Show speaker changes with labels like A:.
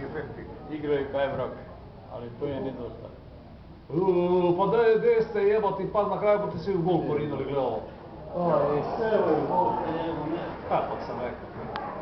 A: takvi efekti
B: igraju kaj vrage, ali to je
A: nedostaje. Pa da je ste jebati, pa na kraju pa bi svi u gol porinuli, gledao.
B: Aj, sve u gol,
A: Kako sam rekao.